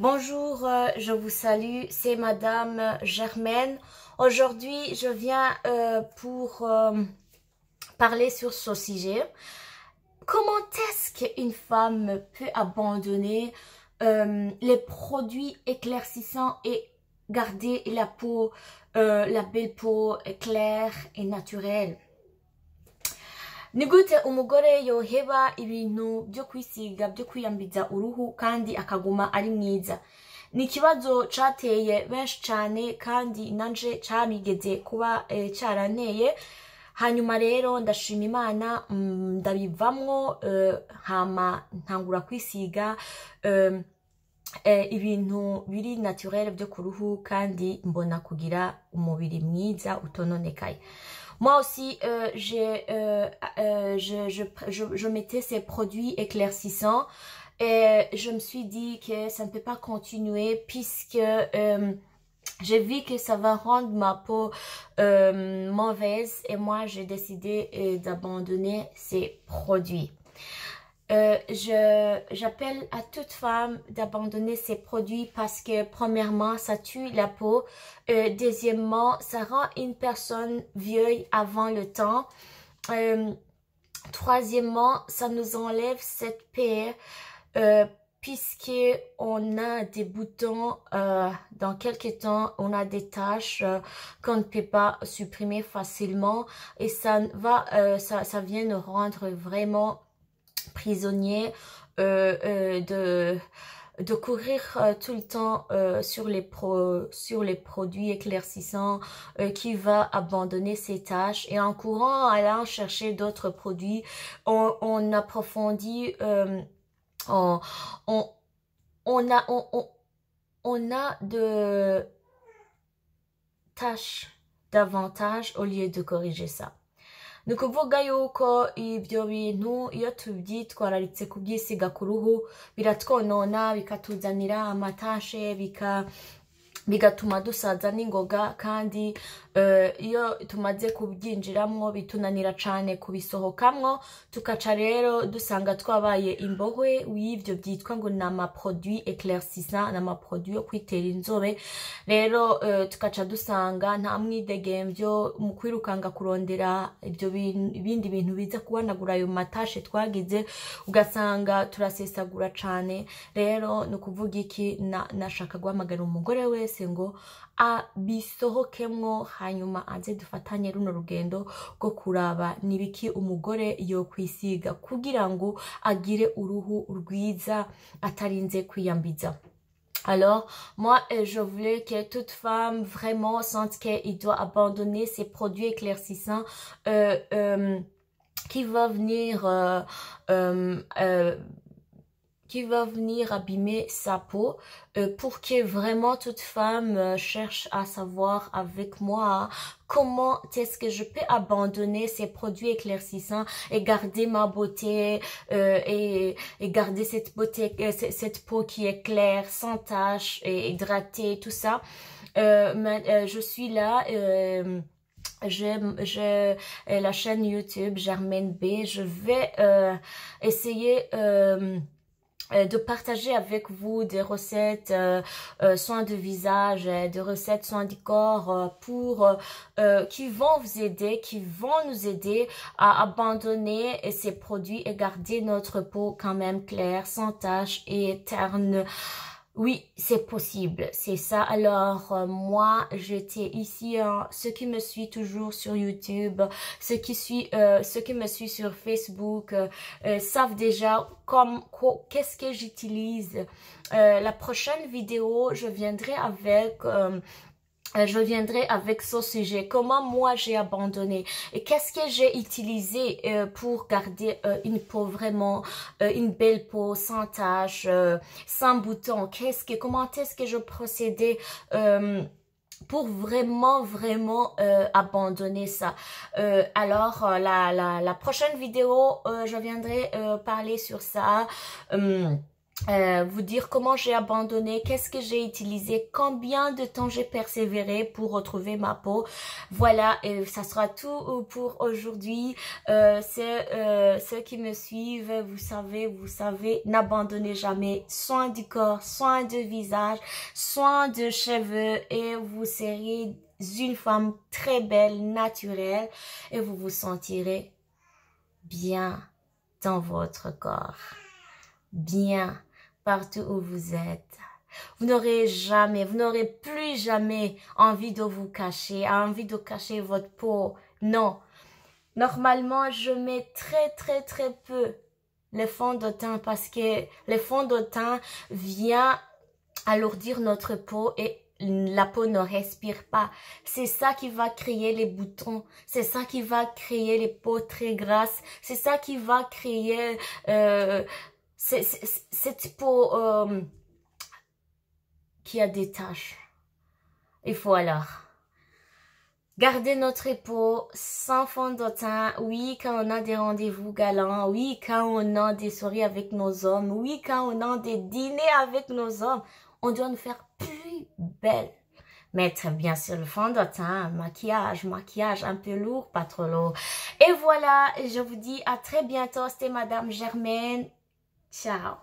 Bonjour, euh, je vous salue, c'est Madame Germaine. Aujourd'hui, je viens euh, pour euh, parler sur ce sujet. Comment est-ce qu'une femme peut abandonner les produits éclaircissants et garder la peau, la belle peau claire et naturelle? Ni gute umugore yoheba ibintu byo kwisiga byo kwiyambiza uruhu kandi akaguma ari mwiza. Ni ikibazo cateye benshi cyane kandi nanje carigeze kuba eh, caranteye hanyuma rero ndashima imana mm, ndabivamwo eh, hama ntangura kwisiga eh, ibintu biri naturel byo ku ruhu kandi mbona kugira umubiri mwiza utononekaye. Moi aussi, euh, euh, euh, je, mettais ces produits éclaircissants et je me suis dit que ça ne peut pas continuer puisque j'ai vu que ça va rendre ma peau mauvaise et moi j'ai décidé d'abandonner ces produits. Euh, j'appelle à toute femme d'abandonner ces produits parce que premièrement ça tue la peau. Euh, deuxièmement ça rend une personne vieille avant le temps. Euh, troisièmement ça nous enlève cette paix euh, puisque on a des boutons dans quelques temps on a des taches euh, qu'on ne peut pas supprimer facilement. Et ça va ça, ça vient nous rendre vraiment prisonnier euh, euh, de de courir euh, tout le temps sur les pro sur les produits éclaircissants qui va abandonner ses tâches. Et en courant allant chercher d'autres produits on, on approfondit on, on on a on, on a de tâches davantage au lieu de corriger ça ni ukuvuga yuko ibyo bintu iyo tubyitwararitse kubyisiga ku ruhu biratwonona bikatuzanira amatashe bigatuma dusaza n'ingoga kandi iyo tumaze kubyinjiramo bitunanira cyane kubisohokamwo tugaca rero dusanga twabaye imbohwe w'ibyo byitwa ngo ni amaproduit eclaircissant ni amaproduit yo kwitera inzobe. Rero tugaca dusanga nta mwidegembyo mu kwirukanga kurondera ibyo ibindi bintu biza kubanagura ayo matashe twagize ugasanga turasesagura cyane rero ni ukuvuga iki? Nashaka guhamagara umugore wese ngo abisohokemwo Alors, moi, je voulais que toute femme vraiment sente qu'elle doit abandonner ces produits éclaircissants euh, euh, qui va venir euh, qui va venir abîmer sa peau euh, pour que vraiment toute femme euh, cherche à savoir avec moi comment est-ce que je peux abandonner ces produits éclaircissants et garder ma beauté euh, et, et, garder cette beauté cette peau qui est claire sans taches et hydratée tout ça mais, je suis là j'ai la chaîne YouTube Germaine B. Je vais euh, essayer euh, de partager avec vous des recettes euh, soins de visage, des recettes soins du corps pour qui vont vous aider, qui vont nous aider à abandonner ces produits et garder notre peau quand même claire, sans taches et terne. Oui, c'est possible, c'est ça. Alors, euh, moi, j'étais ici, hein, ceux qui me suivent toujours sur YouTube, ceux qui, suivent, euh, ceux qui me suivent sur Facebook, euh, savent déjà qu'est-ce que j'utilise. la prochaine vidéo, je viendrai avec je viendrai avec ce sujet. Comment moi j'ai abandonné et qu'est-ce que j'ai utilisé euh, pour garder euh, une peau vraiment, euh, une belle peau sans taches, sans boutons. Qu'est-ce que, comment est-ce que je procédais pour vraiment vraiment abandonner ça? Alors la, la, la, prochaine vidéo je viendrai parler sur ça euh, vous dire comment j'ai abandonné, qu'est-ce que j'ai utilisé, combien de temps j'ai persévéré pour retrouver ma peau. Voilà, et ça sera tout pour aujourd'hui. Euh, euh, ceux qui me suivent, vous savez, vous savez, n'abandonnez jamais. Soin du corps, soin du visage, soin de cheveux et vous serez une femme très belle, naturelle et vous vous sentirez bien dans votre corps. Bien partout où vous êtes. Vous n'aurez jamais, vous n'aurez plus jamais envie de vous cacher, envie de cacher votre peau. Non. Normalement, je mets très, très, très peu le fond de teint parce que le fond de teint vient alourdir notre peau et la peau ne respire pas. C'est ça qui va créer les boutons. C'est ça qui va créer les peaux très grasses. C'est ça qui va créer euh, cette peau euh, qui a des taches. Il faut alors garder notre peau sans fond de teint. Oui, quand on a des rendez-vous galants. Oui, quand on a des soirées avec nos hommes. Oui, quand on a des dîners avec nos hommes. On doit nous faire plus belle. Mettre bien sûr le fond de teint, maquillage, maquillage un peu lourd, pas trop lourd. Et voilà, je vous dis à très bientôt. C'était Madame Germaine. Ciao